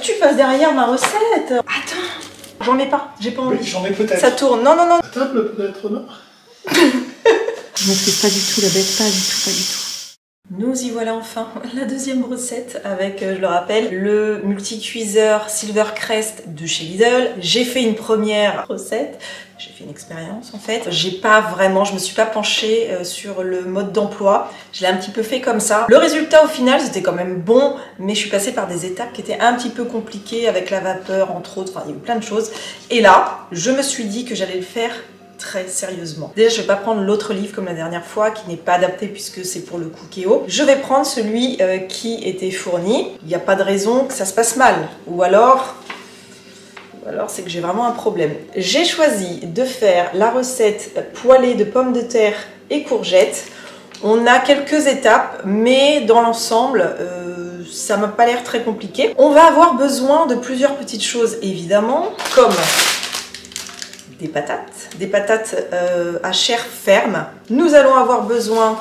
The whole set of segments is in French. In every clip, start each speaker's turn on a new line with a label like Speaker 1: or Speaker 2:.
Speaker 1: tu passes derrière ma recette Attends J'en mets pas, j'ai pas envie.
Speaker 2: Oui, j'en ai peut-être.
Speaker 1: Ça tourne, non, non, non.
Speaker 2: Table peut-être, non
Speaker 1: Je ne pas du tout la bête, pas du tout, pas du tout. Nous y voilà enfin, la deuxième recette avec, euh, je le rappelle, le multi-cuiseur Silvercrest de chez Lidl. J'ai fait une première recette, j'ai fait une expérience en fait. J'ai pas vraiment, je me suis pas penchée euh, sur le mode d'emploi. Je l'ai un petit peu fait comme ça. Le résultat au final, c'était quand même bon, mais je suis passée par des étapes qui étaient un petit peu compliquées avec la vapeur entre autres, enfin il y a eu plein de choses. Et là, je me suis dit que j'allais le faire très sérieusement. Déjà, je vais pas prendre l'autre livre comme la dernière fois, qui n'est pas adapté puisque c'est pour le Cookéo. Je vais prendre celui euh, qui était fourni. Il n'y a pas de raison que ça se passe mal. Ou alors, alors c'est que j'ai vraiment un problème. J'ai choisi de faire la recette poêlée de pommes de terre et courgettes. On a quelques étapes, mais dans l'ensemble, euh, ça m'a pas l'air très compliqué. On va avoir besoin de plusieurs petites choses, évidemment, comme des patates, des patates euh, à chair ferme. Nous allons avoir besoin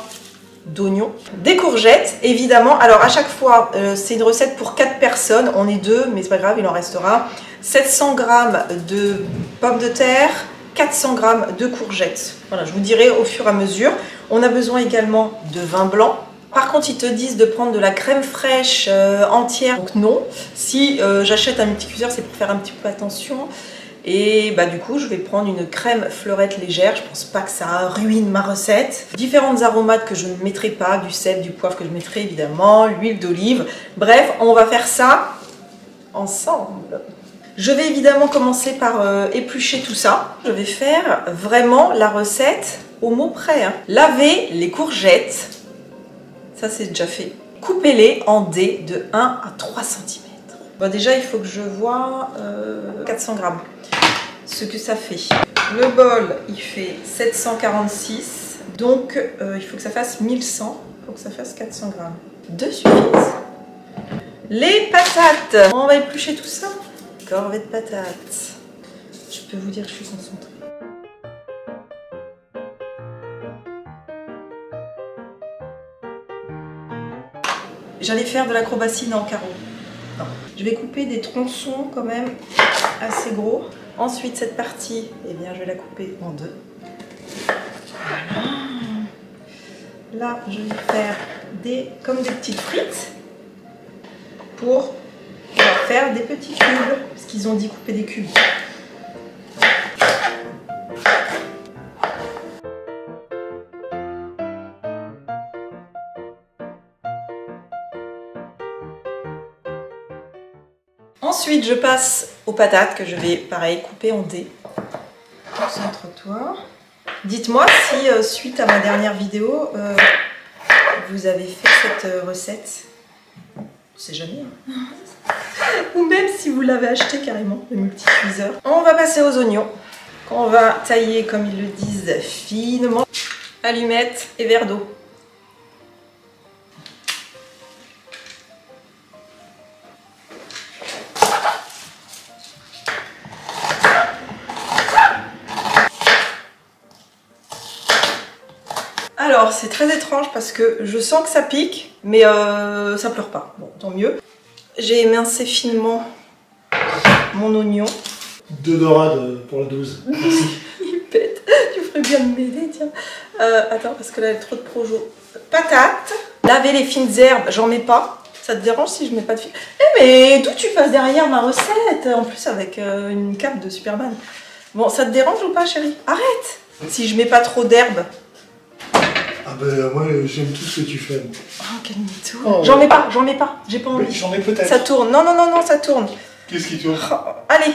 Speaker 1: d'oignons, des courgettes, évidemment. Alors à chaque fois, euh, c'est une recette pour 4 personnes. On est deux, mais c'est pas grave, il en restera. 700 g de pommes de terre, 400 g de courgettes. Voilà, je vous dirai au fur et à mesure. On a besoin également de vin blanc. Par contre, ils te disent de prendre de la crème fraîche euh, entière. Donc non. Si j'achète un multi-cuiseur, c'est pour faire un petit peu attention. Et bah du coup, je vais prendre une crème fleurette légère. Je pense pas que ça ruine ma recette. Différentes aromates que je ne mettrai pas, du sel, du poivre que je mettrai évidemment, l'huile d'olive. Bref, on va faire ça ensemble. Je vais évidemment commencer par euh, éplucher tout ça. Je vais faire vraiment la recette au mot près. Hein. Laver les courgettes. Ça, c'est déjà fait. Coupez-les en dés de 1 à 3 cm. Bon, déjà, il faut que je vois 400 euh, grammes ce que ça fait. Le bol, il fait 746, donc euh, il faut que ça fasse 1100, il faut que ça fasse 400 grammes. Deux suffisent. Les patates, on va éplucher tout ça. Corvée de patates. Je peux vous dire que je suis concentrée. J'allais faire de l'acrobatie en carreau. Je vais couper des tronçons quand même assez gros. Ensuite, cette partie, eh bien, je vais la couper en deux. Là, je vais faire des, comme des petites frites pour faire des petits cubes, parce qu'ils ont dit couper des cubes. Ensuite, je passe aux patates que je vais, pareil, couper en dés. Concentre-toi. Dites-moi si, euh, suite à ma dernière vidéo, euh, vous avez fait cette euh, recette. C'est jamais. Hein. Ou même si vous l'avez acheté carrément, le multi-cuiseur. On va passer aux oignons. On va tailler, comme ils le disent, finement. Allumettes et verre d'eau. C'est très étrange parce que je sens que ça pique, mais euh, ça pleure pas. Bon, tant mieux. J'ai émincé finement mon oignon.
Speaker 2: Deux dorades pour la 12. Merci.
Speaker 1: Il pète. Tu ferais bien de m'aider, tiens. Euh, attends, parce que là, il y a trop de projo. Patates. Laver les fines herbes, j'en mets pas. Ça te dérange si je mets pas de fines? Eh mais d'où tu passes derrière ma recette? En plus avec euh, une cape de Superman. Bon, ça te dérange ou pas, chérie? Arrête Si je mets pas trop d'herbes,
Speaker 2: ah ben moi j'aime tout ce que tu fais.
Speaker 1: Oh quel mytho oh, J'en mets pas, j'en mets pas, j'ai pas envie.
Speaker 2: J'en mets peut-être.
Speaker 1: Ça tourne, non non non non ça tourne.
Speaker 2: Qu'est-ce qui tourne?
Speaker 1: Oh, Allez,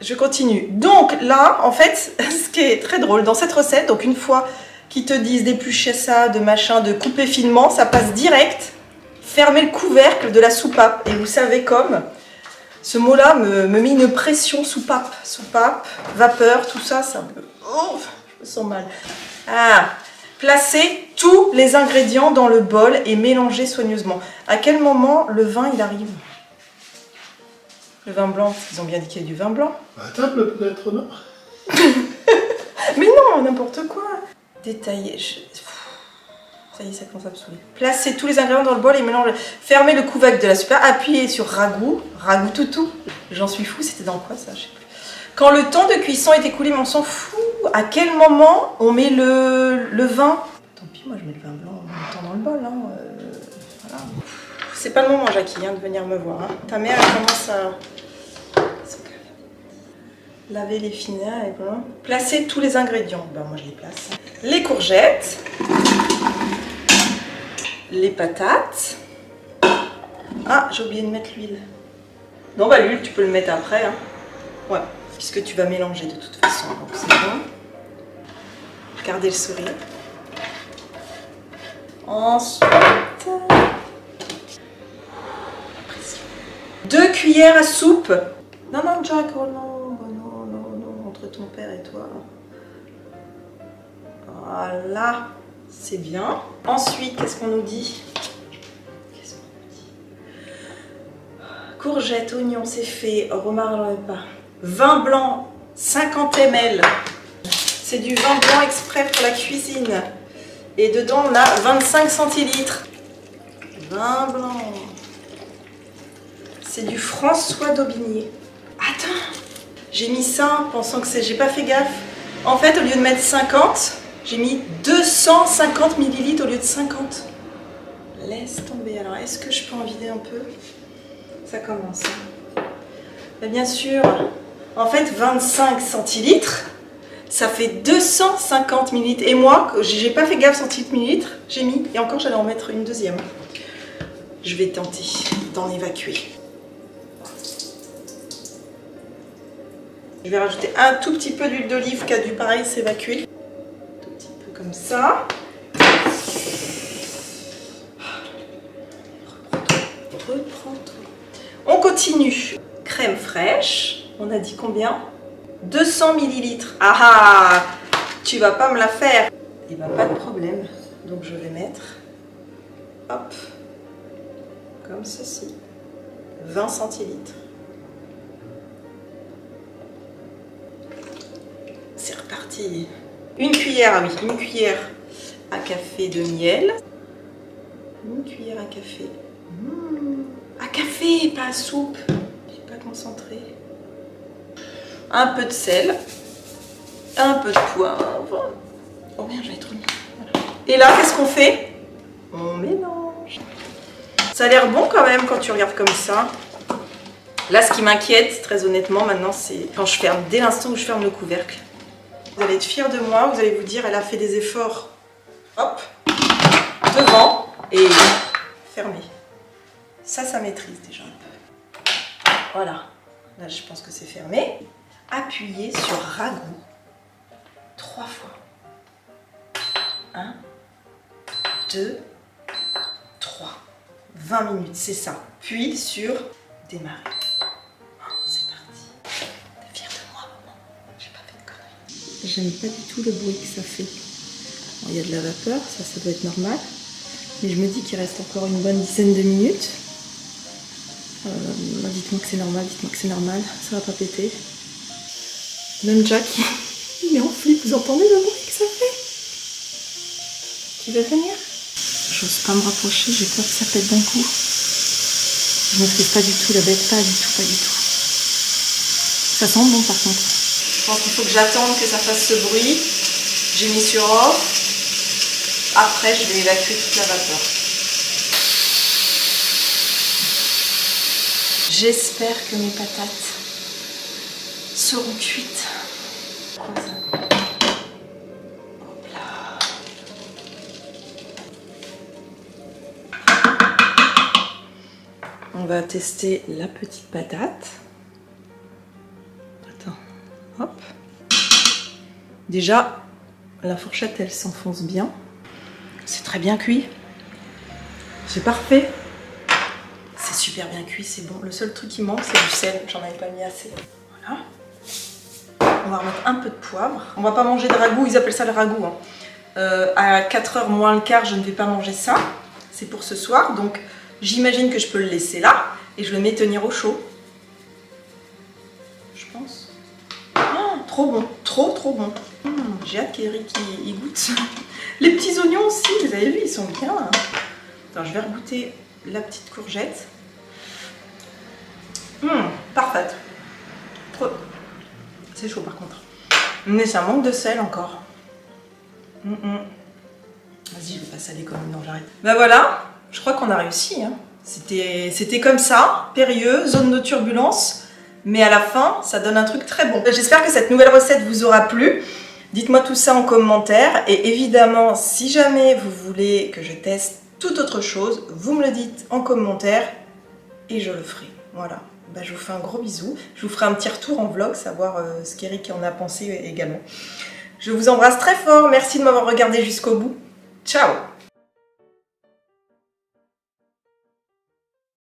Speaker 1: je continue. Donc là, en fait, ce qui est très drôle dans cette recette, donc une fois qu'ils te disent d'éplucher ça, de machin, de couper finement, ça passe direct. Fermer le couvercle de la soupape. Et vous savez comme, ce mot-là me, me, met une pression soupape, soupape, vapeur, tout ça, ça me... Oh, je me sens mal. Ah, Placez tous les ingrédients dans le bol et mélangez soigneusement. À quel moment le vin il arrive? Le vin blanc, ils ont bien dit qu'il y a du vin blanc.
Speaker 2: À table peut-être, non Mais
Speaker 1: non, n'importe quoi. Détailler. ça y est, ça commence à me saouler. Placez tous les ingrédients dans le bol et mélangez. Fermez le couvercle de la super. Appuyez sur ragoût. Ragoût toutou. J'en suis fou, c'était dans quoi ça? Je sais plus. Quand le temps de cuisson est écoulé, mais on s'en fout. À quel moment on met le, vin Tant pis, moi je mets le vin blanc en même temps dans le bol. Hein. euh, voilà. C'est pas le moment, Jackie, hein, de venir me voir. hein. Ta mère, elle commence à. Laver les finères et bon. Placez tous les ingrédients. Ben, moi, je les place. Les courgettes. Les patates. Ah, j'ai oublié de mettre l'huile. Non, bah l'huile, tu peux le mettre après. Ouais, puisque tu vas mélanger de toute façon. Donc c'est bon. Gardez le sourire. Ensuite. Deux cuillères à soupe. Non, non, Jack, oh non, oh non, non, non, entre ton père et toi. Voilà, c'est bien. Ensuite, qu'est-ce qu'on nous dit? Qu'est-ce qu'on nous dit? Courgettes, oignons, c'est fait. Romarin, pas. Vin blanc, 50 ml. C'est du vin blanc exprès pour la cuisine. Et dedans, on a 25 centilitres. Vin blanc. C'est du François d'Aubigné. Attends, j'ai mis ça pensant que c'est. J'ai pas fait gaffe. En fait, au lieu de mettre 50, j'ai mis 250 millilitres au lieu de 50. Laisse tomber. Alors, est-ce que je peux en vider un peu? Ça commence. hein. Mais bien sûr, en fait, 25 centilitres, ça fait 250 millilitres. Et moi, j'ai pas fait gaffe centilitres millilitres, j'ai mis. Et encore, j'allais en mettre une deuxième. Je vais tenter d'en évacuer. Je vais rajouter un tout petit peu d'huile d'olive qui a dû pareil s'évacuer. Un tout petit peu comme ça. Reprends-toi. Reprends-toi. On continue. Crème fraîche. On a dit combien? 200 millilitres. Ah ah Tu vas pas me la faire. Et ben pas de problème. Donc je vais mettre. Hop. Comme ceci. 20 centilitres. C'est reparti. Une cuillère, oui, une cuillère à café de miel. Une cuillère à café. Mmh. À café, pas à soupe. Je suis pas concentrée. Un peu de sel. Un peu de poivre. Oh merde, j'avais trop mis. Et là, qu'est-ce qu'on fait? On mélange. Ça a l'air bon quand même quand tu regardes comme ça. Là, ce qui m'inquiète, très honnêtement, maintenant, c'est quand je ferme, dès l'instant où je ferme le couvercle. Vous allez être fiers de moi, vous allez vous dire, elle a fait des efforts. Hop, devant et fermé. Ça, ça maîtrise déjà un peu. Voilà, là je pense que c'est fermé. Appuyez sur ragoût trois fois. Un, deux, trois. 20 minutes, c'est ça. Puis sur démarrer. Oh, c'est parti. T'es fière de moi, pas fait de. J'aime pas du tout le bruit que ça fait. Il y a de la vapeur, ça, ça doit être normal. Mais je me dis qu'il reste encore une bonne dizaine de minutes. Euh, dites-moi que c'est normal, dites-moi que c'est normal, ça va pas péter. Même Jack, il est en flip, vous entendez le bruit que ça fait? Tu veux venir? J'ose pas me rapprocher, j'ai peur que ça pète d'un coup. Je ne fais pas du tout la bête, pas du tout, pas du tout. Ça sent bon par contre. Je pense qu'il faut que j'attende que ça fasse ce bruit. J'ai mis sur off. Après, je vais évacuer toute la vapeur. J'espère que mes patates seront cuites. Comme ça. Hop là. On va tester la petite patate. Attends, hop. Déjà, la fourchette, elle s'enfonce bien. C'est très bien cuit. C'est parfait. C'est super bien cuit, c'est bon. Le seul truc qui manque, c'est du sel. J'en avais pas mis assez. Voilà. Va remettre un peu de poivre. On va pas manger de ragoût, ils appellent ça le ragoût. hein. Euh, à 4h moins le quart, je ne vais pas manger ça. C'est pour ce soir. Donc, j'imagine que je peux le laisser là. Et je le mets tenir au chaud. Je pense. Oh, trop bon, trop trop bon. Hum, j'ai hâte qu'Eric y, goûte. Les petits oignons aussi, vous avez vu, ils sont bien. Hein. Alors, je vais regoûter la petite courgette. Hum, parfaite. Chaud par contre. Mais ça manque de sel encore. Hum, hum. Vas-y, je vais pas saler comme non, j'arrête. Ben voilà, je crois qu'on a réussi. Hein. C'était comme ça, périlleux, zone de turbulence. Mais à la fin, ça donne un truc très bon. J'espère que cette nouvelle recette vous aura plu. Dites-moi tout ça en commentaire. Et évidemment, si jamais vous voulez que je teste toute autre chose, vous me le dites en commentaire et je le ferai. Voilà. Bah, je vous fais un gros bisou. Je vous ferai un petit retour en vlog, savoir euh, ce qu'Eric en a pensé également. Je vous embrasse très fort. Merci de m'avoir regardé jusqu'au bout. Ciao